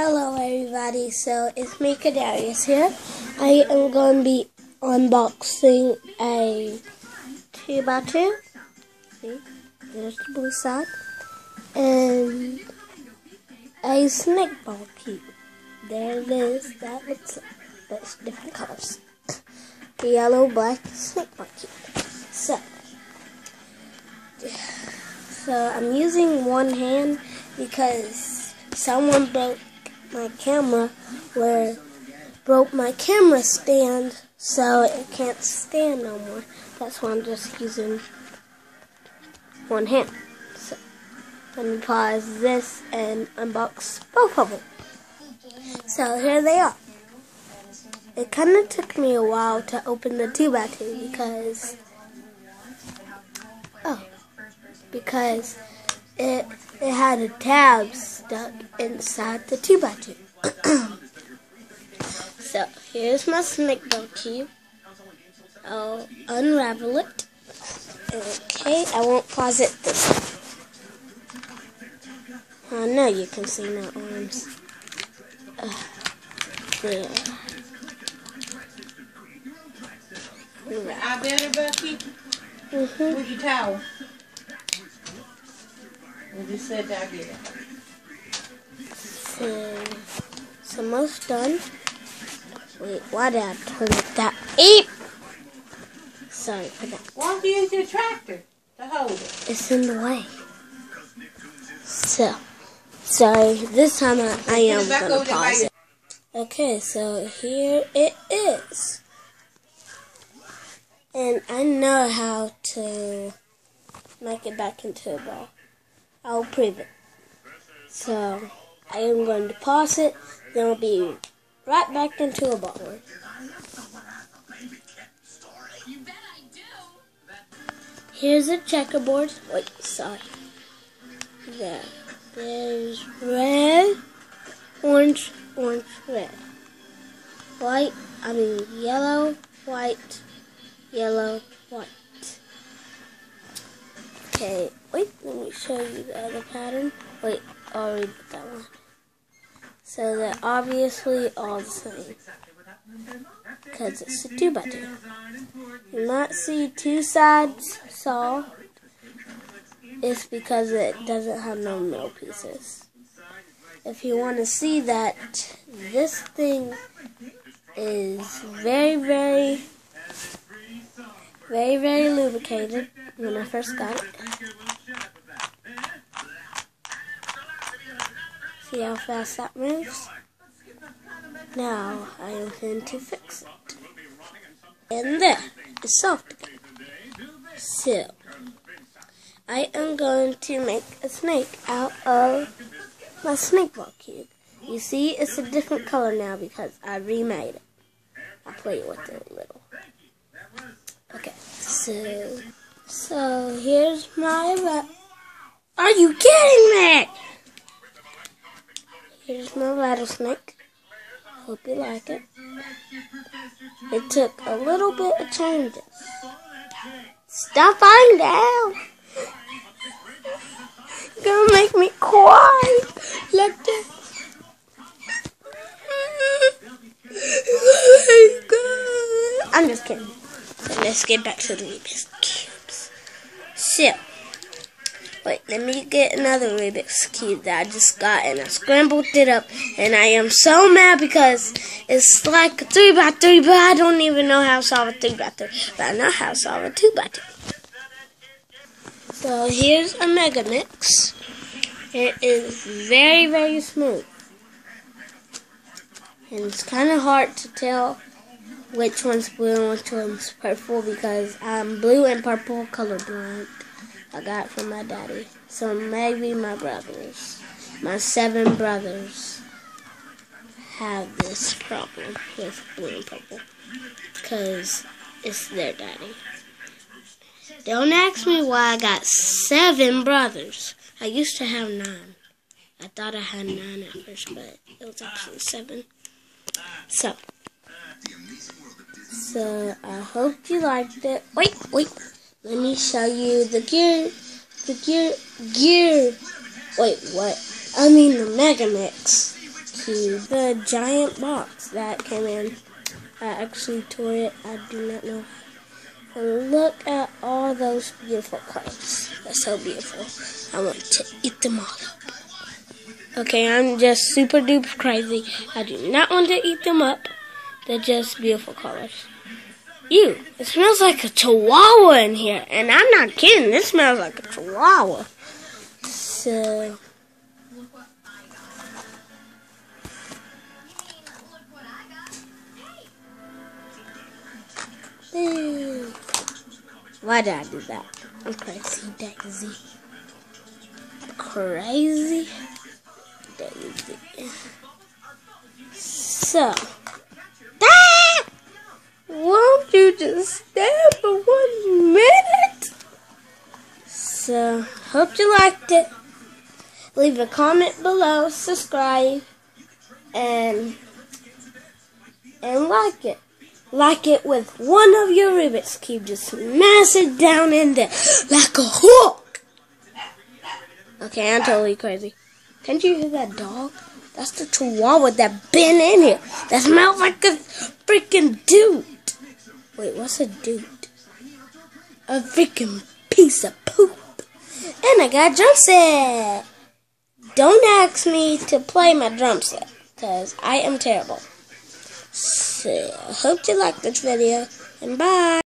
Hello everybody, so it's me Kadarius here. I am going to be unboxing a 2x2. See, there's the blue side. And a snake ball cube. There it is, that looks that's different colors. The yellow, black snake ball cube. So, so I'm using one hand because someone broke my camera where broke my camera stand so it can't stand no more. That's why I'm just using one hand. So let me pause this and unbox both of them. So here they are. It kind of took me a while to open the 2x2 because, oh, because it it had a tab stuck inside the 2x2. so here's my snake ball cube. I'll unravel it. Okay, I won't pause it this time. I know you can see my arms. Uh, there. I better, Bucky? Mm-hmm. Where's your towel? We just said that here. So, it's almost done. Wait, why did I turn it that? Eep! Sorry for that. Why don't you use your tractor to hold it? It's in the way. So, sorry. This time I, I am Put it back gonna over there by pause it. Okay, so here it is. And I know how to make it back into a ball. I'll prove it. So, I am going to pause it, then I'll be right back into a ball. Here's a checkerboard. Wait, sorry. There. There's red, orange, orange, red. White, I mean yellow, white, yellow, white. Okay, wait, let me show you the other pattern. Wait, I'll read that one. So they're obviously all the same. Because it's a 2 by 2 You might see two sides saw. It's because it doesn't have no middle pieces. If you want to see that, this thing is very, very, very, very lubricated when I first got it. See how fast that moves? Now I'm going to fix it. And there, it's soft again. So, I am going to make a snake out of my snake ball cube. You see, it's a different color now because I remade it. I played with it a little. Okay, so, so here's my, are you kidding me? Here's my rattlesnake. Hope you like it. It took a little bit of changes. Stop falling down. You're gonna make me cry. Like that. I'm just kidding. So let's get back to the Rubik's Cubes. So, wait, let me get another Rubik's Cube that I just got and I scrambled it up and I am so mad because it's like a 3 by 3 but I don't even know how to solve a 3 by 3 But I know how to solve a 2 by 2 So here's a Megaminx. It is very, very smooth. And it's kind of hard to tell which one's blue and which one's purple because I'm blue and purple colorblind. I got from my daddy. So maybe my brothers, my seven brothers, have this problem with blue and purple because it's their daddy. Don't ask me why I got seven brothers. I used to have nine. I thought I had nine at first, but it was actually seven. So, so I hope you liked it. Wait, wait. Let me show you the gear, the gear, gear. Wait, what? I mean the Megaminx the giant box that came in. I actually tore it. I do not know. And look at all those beautiful colors. They're so beautiful. I want to eat them all up. Okay, I'm just super duper crazy. I do not want to eat them up. They're just beautiful colors. Ew, it smells like a chihuahua in here. And I'm not kidding, this smells like a chihuahua. So. Why did I do that? I'm crazy, Daisy. Crazy Daisy. So. Won't you just stand for one minute? So, hope you liked it. Leave a comment below, subscribe, and and like it. Like it with one of your Rubik's Cube. Just smash it down in there like a hook. Okay, I'm totally crazy. Can't you hear that dog? That's the chihuahua that been in here. That smells like a freaking dude. Wait, what's a dude? A freaking piece of poop. And I got a drum set. Don't ask me to play my drum set, because I am terrible. So, hope you liked this video, and bye.